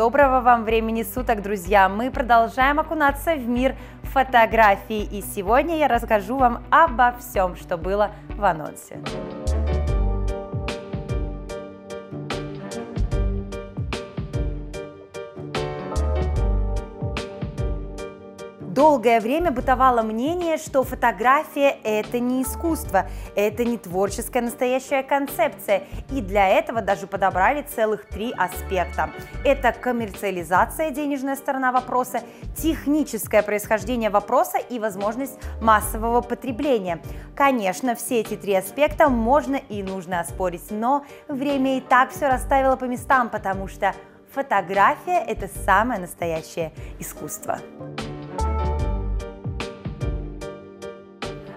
Доброго вам времени суток, друзья! Мы продолжаем окунаться в мир фотографии, и сегодня я расскажу вам обо всем, что было в анонсе. Долгое время бытовало мнение, что фотография – это не искусство, это не творческая настоящая концепция, и для этого даже подобрали целых три аспекта. Это коммерциализация, денежная сторона вопроса, техническое происхождение вопроса и возможность массового потребления. Конечно, все эти три аспекта можно и нужно оспорить, но время и так все расставило по местам, потому что фотография – это самое настоящее искусство.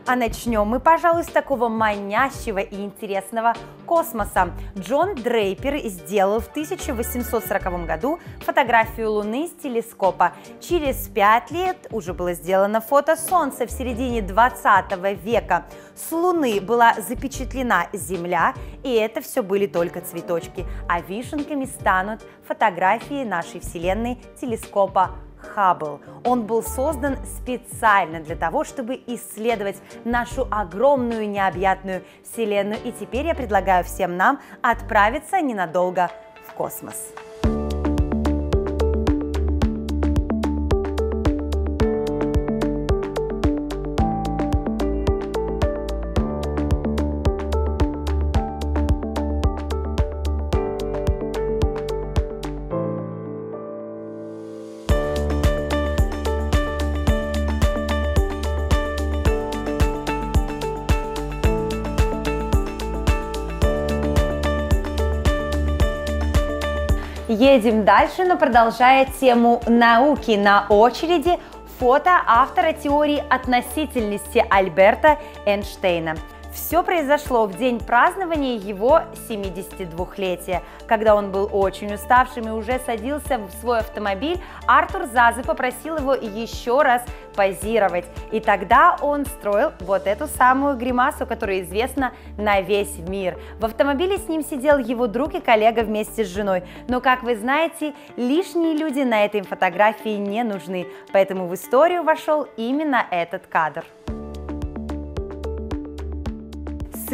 А начнем мы, пожалуй, с такого манящего и интересного космоса. Джон Дрейпер сделал в 1840 году фотографию Луны с телескопа. Через пять лет уже было сделано фото Солнца в середине 20 века. С Луны была запечатлена Земля, и это все были только цветочки. А вишенками станут фотографии нашей Вселенной телескопа Хаббл. Он был создан специально для того, чтобы исследовать нашу огромную необъятную Вселенную. И теперь я предлагаю всем нам отправиться ненадолго в космос. Едем дальше, но продолжая тему науки. На очереди фото автора теории относительности Альберта Эйнштейна. Все произошло в день празднования его 72-летия. Когда он был очень уставшим и уже садился в свой автомобиль, Артур Зазы попросил его еще раз позировать. И тогда он строил вот эту самую гримасу, которая известна на весь мир. В автомобиле с ним сидел его друг и коллега вместе с женой. Но, как вы знаете, лишние люди на этой фотографии не нужны, поэтому в историю вошел именно этот кадр.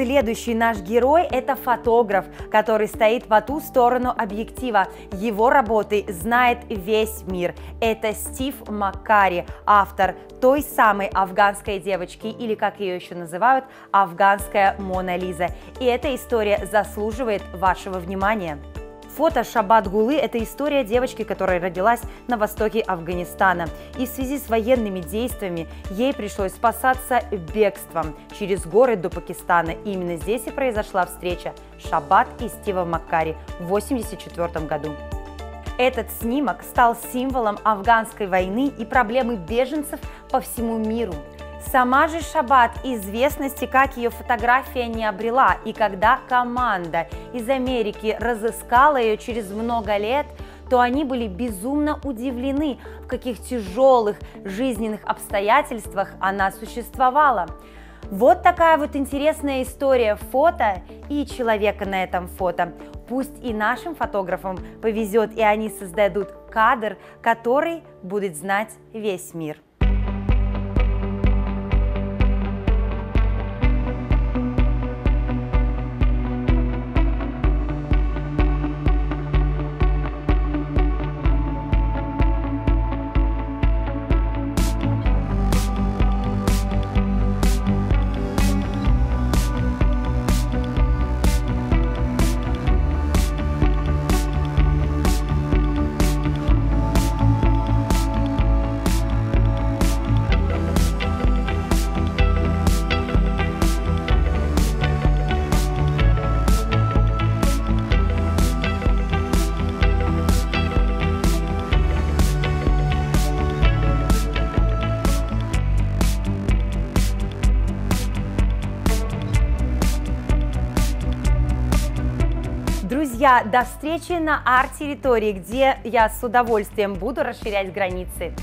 Следующий наш герой – это фотограф, который стоит по ту сторону объектива. Его работы знает весь мир. Это Стив Маккари, автор той самой афганской девочки, или как ее еще называют, афганская Мона Лиза. И эта история заслуживает вашего внимания. Фото Шабат Гулы – это история девочки, которая родилась на востоке Афганистана. И в связи с военными действиями ей пришлось спасаться бегством через горы до Пакистана. И именно здесь и произошла встреча Шабат и Стива Маккари в 1984 году. Этот снимок стал символом афганской войны и проблемы беженцев по всему миру – Сама же Шабат известности, как ее фотография не обрела, и когда команда из Америки разыскала ее через много лет, то они были безумно удивлены, в каких тяжелых жизненных обстоятельствах она существовала. Вот такая вот интересная история фото и человека на этом фото. Пусть и нашим фотографам повезет, и они создадут кадр, который будет знать весь мир. Друзья, до встречи на арт-территории, где я с удовольствием буду расширять границы.